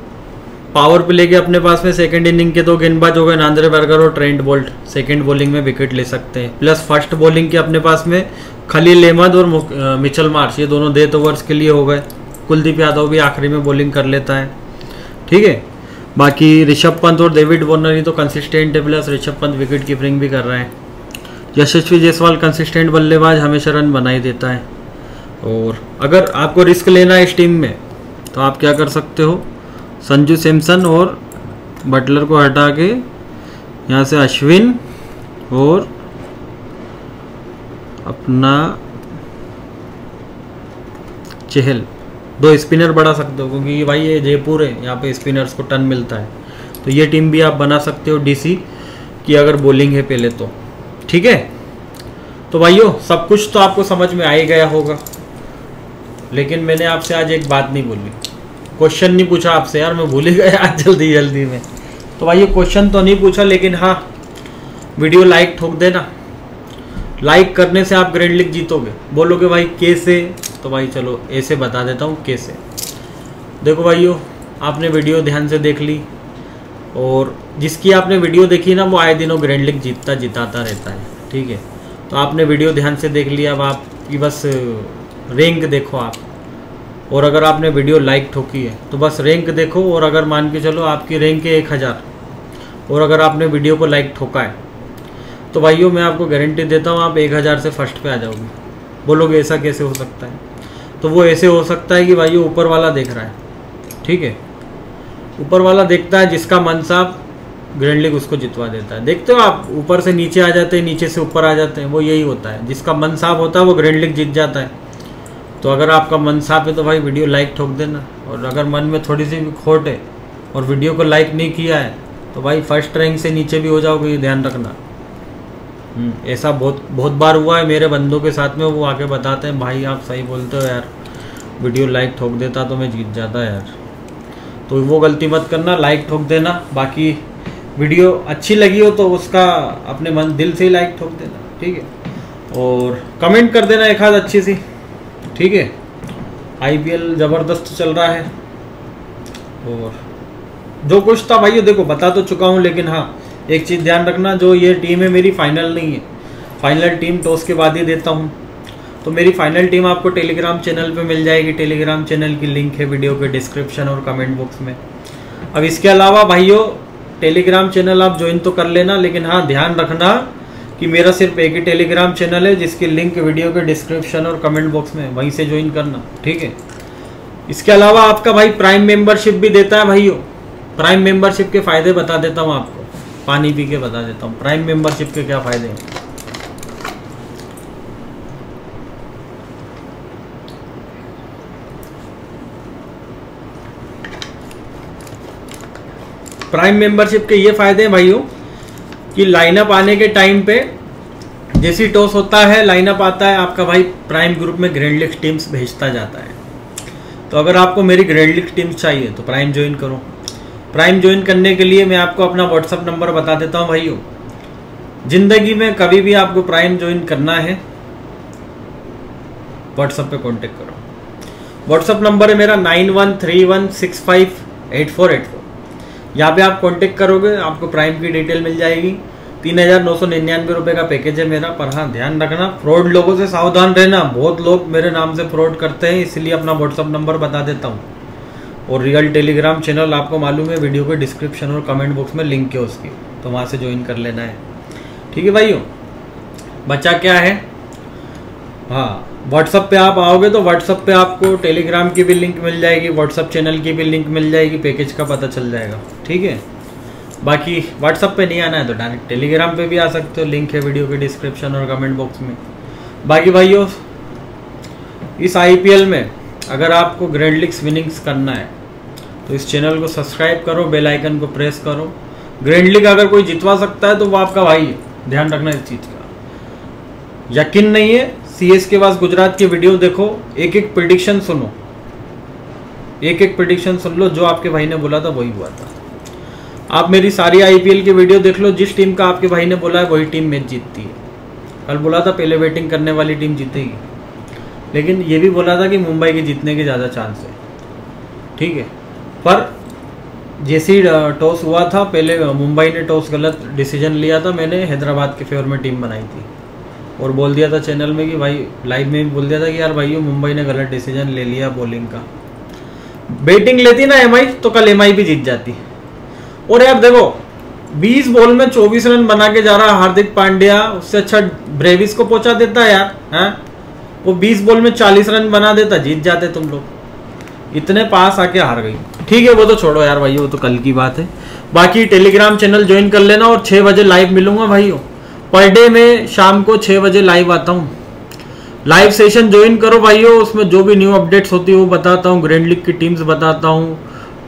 Speaker 1: पावर प्ले के अपने पास में सेकंड इनिंग के दो गेंदबाज हो गए नांद्रे बर्गर और ट्रेंड बोल्ट। सेकंड बॉलिंग में विकेट ले सकते हैं। प्लस फ़र्स्ट बॉलिंग के अपने पास में खलील अहमद और मिचल मार्च ये दोनों डेथ ओवर्स के लिए हो गए। कुलदीप यादव भी आखिरी में बॉलिंग कर लेता है। ठीक है? बाकी ऋषभ पंत और डेविड वॉर्नर ही तो कंसिस्टेंट है plus Rishabh Pant wicket keeping भी कर रहे है। यशस्वी जायसवाल कंसिस्टेंट बल्लेबाज हमेशा रन बना ही देता है। और अगर आपको रिस्क लेना है इस टीम में तो आप क्या कर सकते हो? संजू सैमसन और बटलर को हटा के यहाँ से अश्विन और अपना चहल। दो स्पिनर बढ़ा सकते हो, क्योंकि भाई ये जयपुर है, यहाँ पे स्पिनर्स को टन मिलता है। तो ये टीम भी आप बना सकते हो डीसी की अगर बॉलिंग है पहले तो। ठीक है? तो भाइयों, सब कुछ तो आपको समझ में आ ही गया होगा। लेकिन मैंने आपसे आज एक बात नहीं बोली। क्वेश्चन नहीं पूछा आपसे, यार, मैं भूल ही गया आज जल्दी जल्दी में। तो भाई क्वेश्चन तो नहीं पूछा, लेकिन हाँ वीडियो लाइक ठोक देना। लाइक करने से आप ग्रैंड लीग जीतोगे। बोलोगे, भाई, कैसे? तो भाई, चलो, ऐसे बता देता हूँ, कैसे। देखो भाइयों, आपने वीडियो ध्यान से देख ली। और जिसकी आपने वीडियो देखी ना, वो आए दिनों ग्रैंड लीग जीतता जिताता रहता है। ठीक है? तो आपने वीडियो ध्यान से देख लिया, अब आपकी बस रैंक देखो आप। और अगर आपने वीडियो लाइक ठोकी है तो बस रैंक देखो, और अगर मान के चलो आपकी रैंक है एक हज़ार, और अगर आपने वीडियो को लाइक ठोका है तो भाइयों मैं आपको गारंटी देता हूँ, आप एक हज़ार से फ़र्स्ट पे आ जाओगे। बोलोगे, ऐसा कैसे हो सकता है? तो वो ऐसे हो सकता है कि भाइयों ऊपर वाला देख रहा है। ठीक है? ऊपर वाला देखता है जिसका मन साफ़ ग्रैंड लीग उसको जितवा देता है। देखते हो आप ऊपर से नीचे आ जाते हैं नीचे से ऊपर आ जाते हैं वो यही होता है। जिसका मन साफ़ होता है वो ग्रैंड लीग जीत जाता है। तो अगर आपका मन साफ़ है तो भाई वीडियो लाइक ठोक देना। और अगर मन में थोड़ी सी भी खोट है और वीडियो को लाइक नहीं किया है तो भाई फ़र्स्ट रैंक से नीचे भी हो जाओगे ये ध्यान रखना। हम्म, ऐसा बहुत बहुत बार हुआ है मेरे बंदों के साथ में वो आके बताते हैं भाई आप सही बोलते हो यार वीडियो लाइक ठोक देता तो मैं जीत जाता यार। तो वो गलती मत करना लाइक ठोक देना। बाकी वीडियो अच्छी लगी हो तो उसका अपने मन, दिल से ही लाइक ठोक देना, ठीक है? और कमेंट कर देना एक आध अच्छी सी, ठीक है? आईपीएल ज़बरदस्त चल रहा है। और जो कुछ था भाई देखो, बता तो चुका हूँ, लेकिन हाँ एक चीज़ ध्यान रखना, जो ये टीम है, मेरी फाइनल नहीं है। फाइनल टीम टॉस के बाद ही देता हूँ। तो मेरी फाइनल टीम आपको टेलीग्राम चैनल पे मिल जाएगी। टेलीग्राम चैनल की लिंक है वीडियो के डिस्क्रिप्शन और कमेंट बॉक्स में। अब इसके अलावा भाइयों टेलीग्राम चैनल आप ज्वाइन तो कर लेना, लेकिन हाँ ध्यान रखना कि मेरा सिर्फ़ एक ही टेलीग्राम चैनल है, जिसकी लिंक वीडियो के डिस्क्रिप्शन और कमेंट बॉक्स में वहीं से ज्वाइन करना, ठीक है? इसके अलावा आपका भाई प्राइम मेंबरशिप भी देता है भाइयों। प्राइम मेंबरशिप के फ़ायदे बता देता हूँ आपको। पानी पी के बता देता हूँ। प्राइम मेंबरशिप के क्या फ़ायदे हैं? प्राइम मेंबरशिप के ये फ़ायदे हैं भाइयों, कि लाइनअप आने के टाइम पे जैसी टॉस होता है लाइनअप आता है, आपका भाई प्राइम ग्रुप में ग्रैंड लीग टीम्स भेजता जाता है। तो अगर आपको मेरी ग्रेड लिस्ट टीम्स चाहिए तो प्राइम ज्वाइन करो। प्राइम ज्वाइन करने के लिए मैं आपको अपना व्हाट्सअप नंबर बता देता हूँ भाइयों। ज़िंदगी में कभी भी आपको प्राइम ज्वाइन करना है व्हाट्सएप पे कांटेक्ट करो। व्हाट्सएप नंबर है मेरा nine one three one six five eight four eight four यहाँ पे आप कांटेक्ट करोगे, आपको प्राइम की डिटेल मिल जाएगी। तीन हज़ार नौ सौ निन्यानवे रुपये का पैकेज है मेरा, पर हाँ ध्यान रखना फ्रॉड लोगों से सावधान रहना। बहुत लोग मेरे नाम से फ्रॉड करते हैं, इसलिए अपना व्हाट्सअप नंबर बता देता हूँ। और रियल टेलीग्राम चैनल आपको मालूम है वीडियो के डिस्क्रिप्शन और कमेंट बॉक्स में लिंक है उसकी तो वहाँ से ज्वाइन कर लेना है। ठीक है भाइयों बच्चा क्या है? हाँ व्हाट्सअप पे आप आओगे तो व्हाट्सअप पे आपको टेलीग्राम की भी लिंक मिल जाएगी व्हाट्सअप चैनल की भी लिंक मिल जाएगी पैकेज का पता चल जाएगा, ठीक है? बाकी व्हाट्सअप पे नहीं आना है तो डायरेक्ट टेलीग्राम पे भी आ सकते हो लिंक है वीडियो के डिस्क्रिप्शन और कमेंट बॉक्स में। बाकी भाइयों, इस आईपीएल में अगर आपको ग्रैंड लिग्स विनिंग्स करना है तो इस चैनल को सब्सक्राइब करो बेल आइकन को प्रेस करो। ग्रैंड लीग अगर कोई जितवा सकता है तो वो आपका भाई है, ध्यान रखना इस चीज़ का। यकीन नहीं है सीएस के पास गुजरात के वीडियो देखो एक एक प्रिडिक्शन सुनो। एक एक प्रिडिक्शन सुन लो, जो आपके भाई ने बोला था वही हुआ था। आप मेरी सारी आईपीएल की वीडियो देख लो, जिस टीम का आपके भाई ने बोला है, वही टीम मैच जीतती है। कल बोला था, पहले बैटिंग करने वाली टीम जीतेगी। लेकिन ये भी बोला था कि मुंबई के जीतने के ज़्यादा चांस है। ठीक है? पर जैसे ही टॉस हुआ था, पहले मुंबई ने टॉस गलत डिसीज़न लिया था, मैंने हैदराबाद के फेवर में टीम बनाई थी। और बोल दिया था चैनल में कि भाई लाइव में भी बोल दिया था कि यार भाई मुंबई ने गलत डिसीज़न ले लिया बॉलिंग का। बैटिंग लेती ना एमआई तो कल एमआई भी जीत जाती। और यार देखो 20 बॉल में 24 रन बना के जा रहा हार्दिक पांड्या, उससे अच्छा ब्रेविस को पहुँचा देता यार, है? वो 20 बॉल में 40 रन बना देता, जीत जाते तुम लोग। इतने पास आके हार गई। ठीक है, वो तो छोड़ो यार भाई, वो तो कल की बात है। बाकी टेलीग्राम चैनल ज्वाइन कर लेना और छह बजे लाइव मिलूँगा भाई पर डे में शाम को छः बजे लाइव आता हूँ। लाइव सेशन ज्वाइन करो भाइयों, उसमें जो भी न्यू अपडेट्स होती है वो बताता हूँ। ग्रैंड लीग की टीम्स बताता हूँ।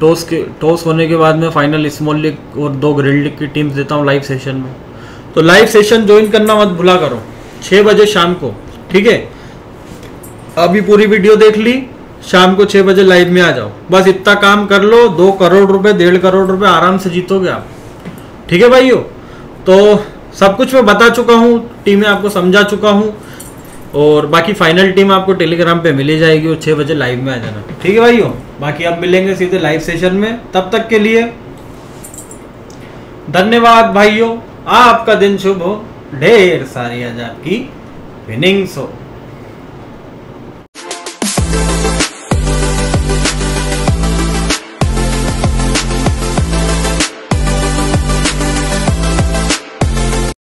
Speaker 1: टॉस के टॉस होने के बाद में फाइनल स्मॉल लीग और दो ग्रैंड लीग की टीम्स देता हूँ लाइव सेशन में। तो लाइव सेशन ज्वाइन करना मत भुला करो। छः बजे शाम को, ठीक है? अभी पूरी वीडियो देख ली, शाम को छः बजे लाइव में आ जाओ। बस इतना काम कर लो, दो करोड़ रुपए, डेढ़ करोड़ रुपए आराम से जीतोगे आप। ठीक है भाइयों? तो सब कुछ मैं बता चुका हूँ टीमें आपको समझा चुका हूँ, और बाकी फाइनल टीम आपको टेलीग्राम पे मिली जाएगी और छः बजे लाइव में आ जाना। ठीक है भाइयों? बाकी आप मिलेंगे सीधे लाइव सेशन में। तब तक के लिए धन्यवाद भाइयों। आपका दिन शुभ हो। ढेर सारी आज आपकी विनिंग्स हो।